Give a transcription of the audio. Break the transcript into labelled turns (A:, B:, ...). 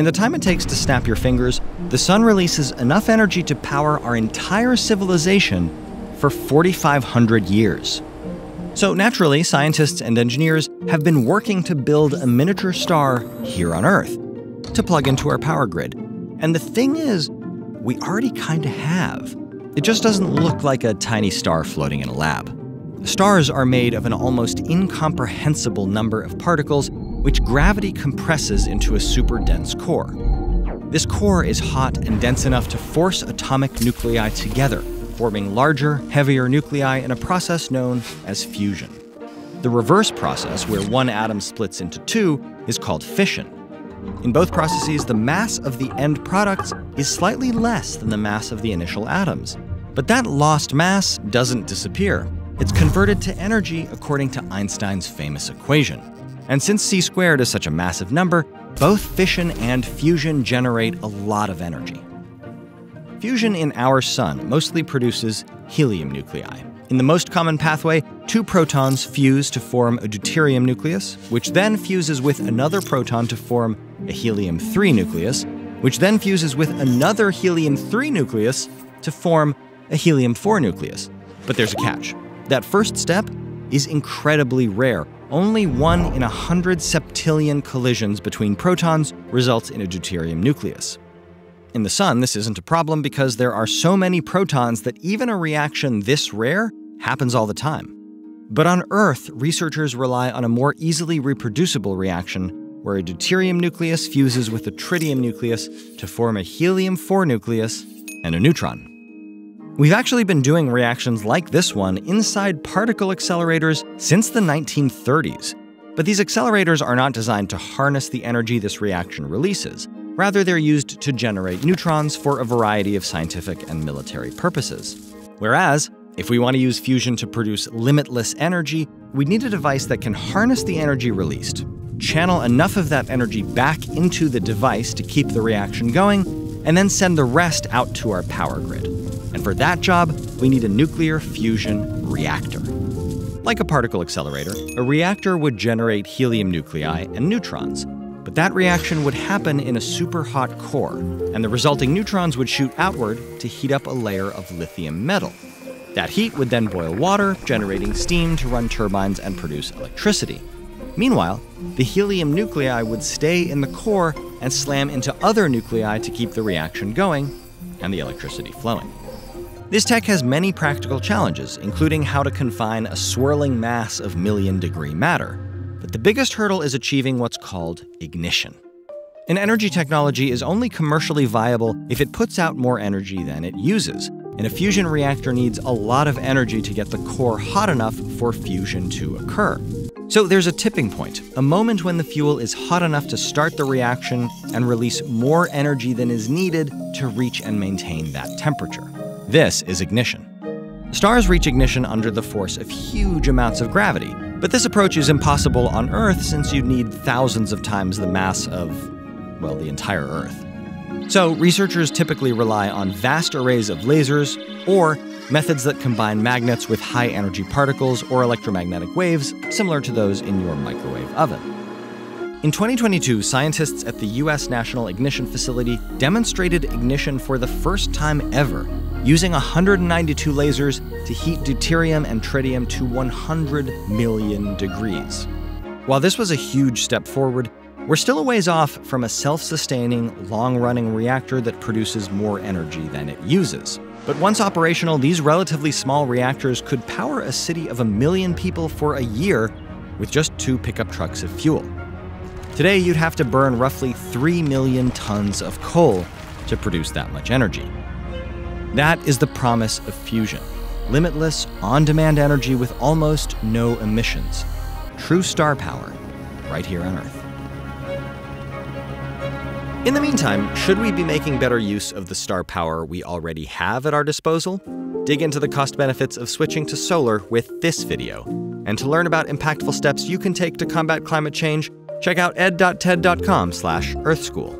A: In the time it takes to snap your fingers, the sun releases enough energy to power our entire civilization for 4,500 years. So, naturally, scientists and engineers have been working to build a miniature star here on Earth to plug into our power grid. And the thing is, we already kind of have. It just doesn't look like a tiny star floating in a lab. Stars are made of an almost incomprehensible number of particles, which gravity compresses into a super dense core. This core is hot and dense enough to force atomic nuclei together, forming larger, heavier nuclei in a process known as fusion. The reverse process, where one atom splits into two, is called fission. In both processes, the mass of the end products is slightly less than the mass of the initial atoms. But that lost mass doesn't disappear. It's converted to energy according to Einstein's famous equation. And since c squared is such a massive number, both fission and fusion generate a lot of energy. Fusion in our sun mostly produces helium nuclei. In the most common pathway, two protons fuse to form a deuterium nucleus, which then fuses with another proton to form a helium 3 nucleus, which then fuses with another helium 3 nucleus to form a helium 4 nucleus. But there's a catch. That first step is incredibly rare. Only one in a hundred septillion collisions between protons results in a deuterium nucleus. In the Sun, this isn't a problem because there are so many protons that even a reaction this rare happens all the time. But on Earth, researchers rely on a more easily reproducible reaction where a deuterium nucleus fuses with a tritium nucleus to form a helium 4 nucleus and a neutron. We've actually been doing reactions like this one inside particle accelerators since the 1930s. But these accelerators are not designed to harness the energy this reaction releases. Rather, they're used to generate neutrons for a variety of scientific and military purposes. Whereas, if we want to use fusion to produce limitless energy, we need a device that can harness the energy released, channel enough of that energy back into the device to keep the reaction going, and then send the rest out to our power grid. And for that job, we need a nuclear fusion reactor. Like a particle accelerator, a reactor would generate helium nuclei and neutrons. But that reaction would happen in a super hot core, and the resulting neutrons would shoot outward to heat up a layer of lithium metal. That heat would then boil water, generating steam to run turbines and produce electricity. Meanwhile, the helium nuclei would stay in the core and slam into other nuclei to keep the reaction going and the electricity flowing. This tech has many practical challenges, including how to confine a swirling mass of million degree matter. But the biggest hurdle is achieving what's called ignition. An energy technology is only commercially viable if it puts out more energy than it uses, and a fusion reactor needs a lot of energy to get the core hot enough for fusion to occur. So there's a tipping point, a moment when the fuel is hot enough to start the reaction and release more energy than is needed to reach and maintain that temperature. This is ignition. Stars reach ignition under the force of huge amounts of gravity, but this approach is impossible on Earth since you'd need thousands of times the mass of, well, the entire Earth. So, researchers typically rely on vast arrays of lasers or methods that combine magnets with high energy particles or electromagnetic waves, similar to those in your microwave oven. In 2022, scientists at the U.S. National Ignition Facility demonstrated ignition for the first time ever using 192 lasers to heat deuterium and tritium to 100 million degrees. While this was a huge step forward, we're still a ways off from a self sustaining, long running reactor that produces more energy than it uses. But once operational, these relatively small reactors could power a city of a million people for a year with just two pickup trucks of fuel. Today, you'd have to burn roughly 3 million tons of coal to produce that much energy. That is the promise of fusion limitless, on demand energy with almost no emissions. True star power, right here on Earth. In the meantime, should we be making better use of the star power we already have at our disposal? Dig into the cost benefits of switching to solar with this video. And to learn about impactful steps you can take to combat climate change, check out ed.ted.com/earthschool.